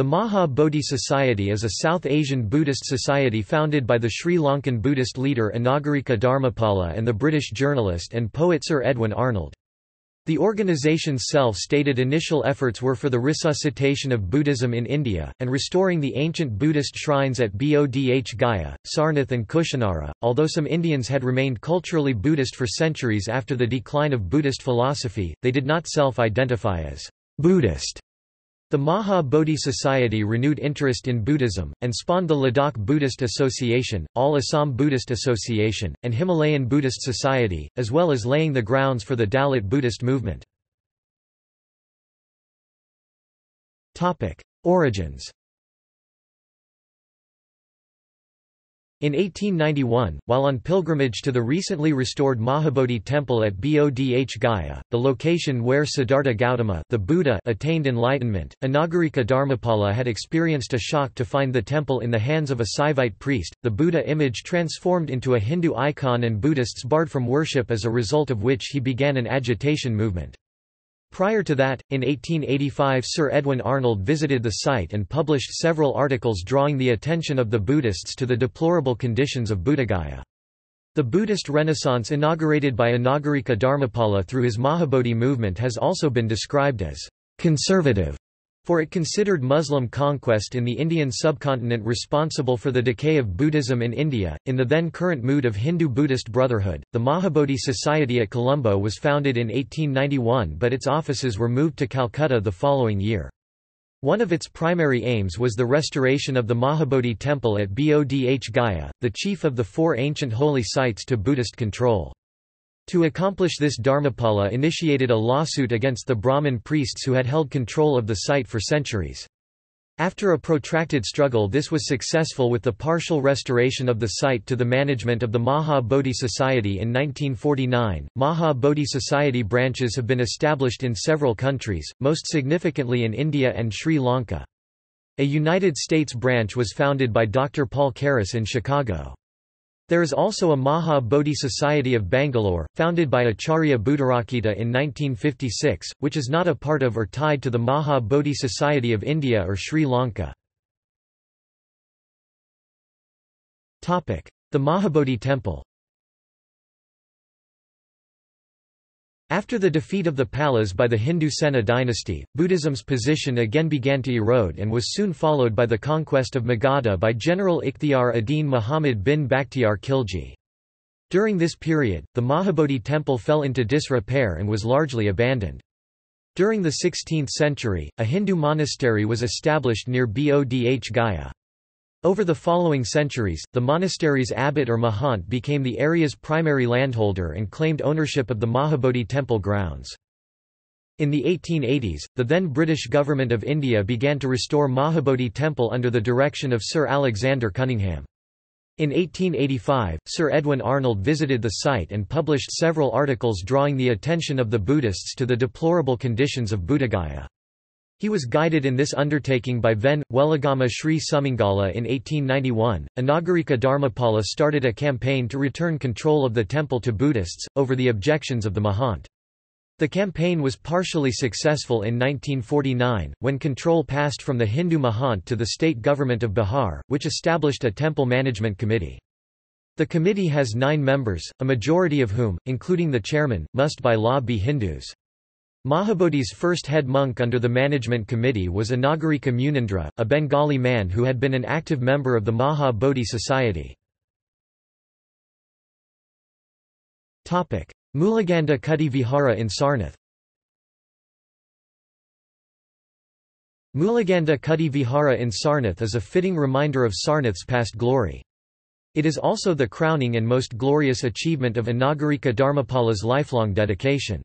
The Maha Bodhi Society is a South Asian Buddhist society founded by the Sri Lankan Buddhist leader Anagarika Dharmapala and the British journalist and poet Sir Edwin Arnold. The organization's self-stated initial efforts were for the resuscitation of Buddhism in India, and restoring the ancient Buddhist shrines at Bodh Gaya, Sarnath and Kushinara. Although some Indians had remained culturally Buddhist for centuries after the decline of Buddhist philosophy, they did not self-identify as Buddhist. The Maha Bodhi Society renewed interest in Buddhism, and spawned the Ladakh Buddhist Association, All Assam Buddhist Association, and Himalayan Buddhist Society, as well as laying the grounds for the Dalit Buddhist movement. Origins In 1891, while on pilgrimage to the recently restored Mahabodhi temple at Bodh Gaya, the location where Siddhartha Gautama the Buddha attained enlightenment, Anagarika Dharmapala had experienced a shock to find the temple in the hands of a Saivite priest, the Buddha image transformed into a Hindu icon and Buddhists barred from worship as a result of which he began an agitation movement. Prior to that, in 1885 Sir Edwin Arnold visited the site and published several articles drawing the attention of the Buddhists to the deplorable conditions of Buddhagaya. The Buddhist Renaissance inaugurated by Anagarika Dharmapala through his Mahabodhi movement has also been described as conservative for it considered Muslim conquest in the Indian subcontinent responsible for the decay of Buddhism in India. In the then current mood of Hindu Buddhist Brotherhood, the Mahabodhi Society at Colombo was founded in 1891 but its offices were moved to Calcutta the following year. One of its primary aims was the restoration of the Mahabodhi temple at Bodh Gaya, the chief of the four ancient holy sites to Buddhist control. To accomplish this Dharmapala initiated a lawsuit against the Brahmin priests who had held control of the site for centuries. After a protracted struggle this was successful with the partial restoration of the site to the management of the Maha Bodhi Society in 1949. Maha Bodhi Society branches have been established in several countries, most significantly in India and Sri Lanka. A United States branch was founded by Dr. Paul Carus in Chicago. There is also a Maha Bodhi Society of Bangalore, founded by Acharya Buddharakkhita in 1956, which is not a part of or tied to the Maha Bodhi Society of India or Sri Lanka. The Mahabodhi Temple After the defeat of the Palas by the Hindu Sena dynasty, Buddhism's position again began to erode and was soon followed by the conquest of Magadha by General Ikhtiar ad-Din Muhammad bin Bakhtiar Khilji. During this period, the Mahabodhi temple fell into disrepair and was largely abandoned. During the 16th century, a Hindu monastery was established near Bodh Gaya. Over the following centuries, the monastery's abbot or mahant became the area's primary landholder and claimed ownership of the Mahabodhi temple grounds. In the 1880s, the then British government of India began to restore Mahabodhi temple under the direction of Sir Alexander Cunningham. In 1885, Sir Edwin Arnold visited the site and published several articles drawing the attention of the Buddhists to the deplorable conditions of Buddhagaya. He was guided in this undertaking by Ven. Weligama Sri Sumangala in 1891. Anagarika Dharmapala started a campaign to return control of the temple to Buddhists, over the objections of the Mahant. The campaign was partially successful in 1949, when control passed from the Hindu Mahant to the state government of Bihar, which established a temple management committee. The committee has nine members, a majority of whom, including the chairman, must by law be Hindus. Mahabodhi's first head monk under the management committee was Anagarika Munindra, a Bengali man who had been an active member of the Maha Bodhi Society. Mulagandha Kuti Vihara in Sarnath Mulagandha Kuti Vihara in Sarnath is a fitting reminder of Sarnath's past glory. It is also the crowning and most glorious achievement of Anagarika Dharmapala's lifelong dedication.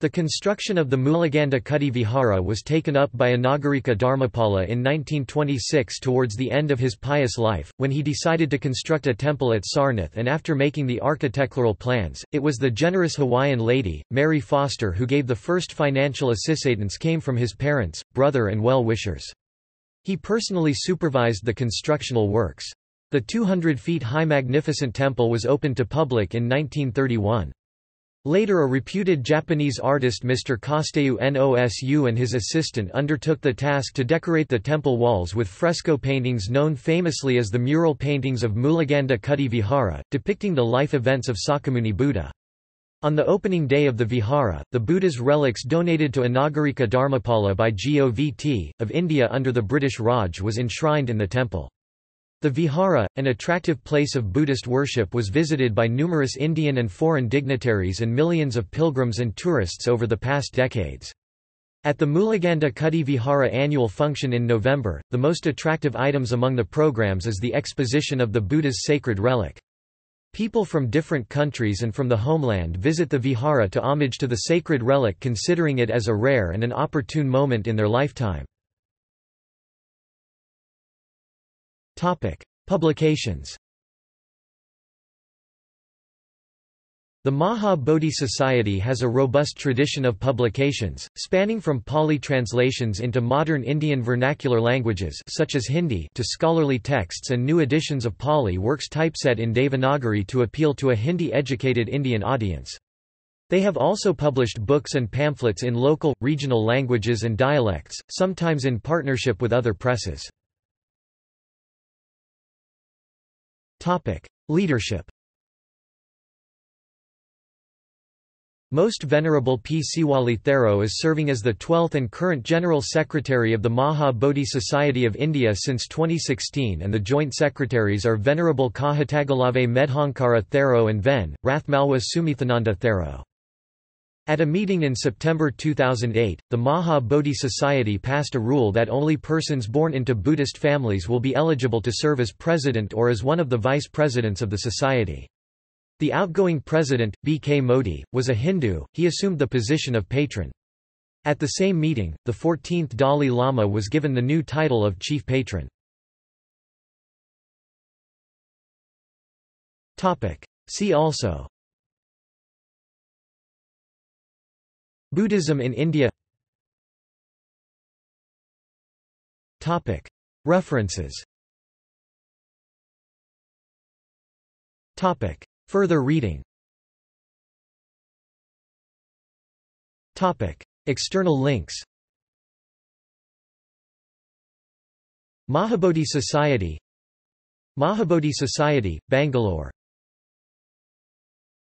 The construction of the Mulagandha Kuti Vihara was taken up by Anagarika Dharmapala in 1926 towards the end of his pious life, when he decided to construct a temple at Sarnath and after making the architectural plans, it was the generous Hawaiian lady, Mary Foster who gave the first financial assistance came from his parents, brother and well-wishers. He personally supervised the constructional works. The 200 feet high magnificent temple was opened to public in 1931. Later a reputed Japanese artist Mr. Kosetsu Nosu and his assistant undertook the task to decorate the temple walls with fresco paintings known famously as the mural paintings of Mulagandha Kuti Vihara, depicting the life events of Sakyamuni Buddha. On the opening day of the vihara, the Buddha's relics donated to Anagarika Dharmapala by Govt. of India under the British Raj was enshrined in the temple. The vihara, an attractive place of Buddhist worship was visited by numerous Indian and foreign dignitaries and millions of pilgrims and tourists over the past decades. At the Mulagandha Kuti Vihara annual function in November, the most attractive items among the programs is the exposition of the Buddha's sacred relic. People from different countries and from the homeland visit the vihara to homage to the sacred relic considering it as a rare and an opportune moment in their lifetime. Topic: Publications. The Maha Bodhi Society has a robust tradition of publications, spanning from Pali translations into modern Indian vernacular languages such as Hindi to scholarly texts and new editions of Pali works typeset in Devanagari to appeal to a Hindi-educated Indian audience. They have also published books and pamphlets in local, regional languages and dialects, sometimes in partnership with other presses. Leadership. Most Venerable P. Siwali Thero is serving as the 12th and current General Secretary of the Maha Bodhi Society of India since 2016 and the Joint Secretaries are Venerable Kahatagalave Medhankara Thero and Ven. Rathmalwa Sumithananda Thero. At a meeting in September 2008, the Maha Bodhi Society passed a rule that only persons born into Buddhist families will be eligible to serve as president or as one of the vice presidents of the society. The outgoing president, B. K. Modi, was a Hindu, he assumed the position of patron. At the same meeting, the 14th Dalai Lama was given the new title of chief patron. See also Buddhism in India. References. Further reading. External links. Mahabodhi Society. Mahabodhi Society, Bangalore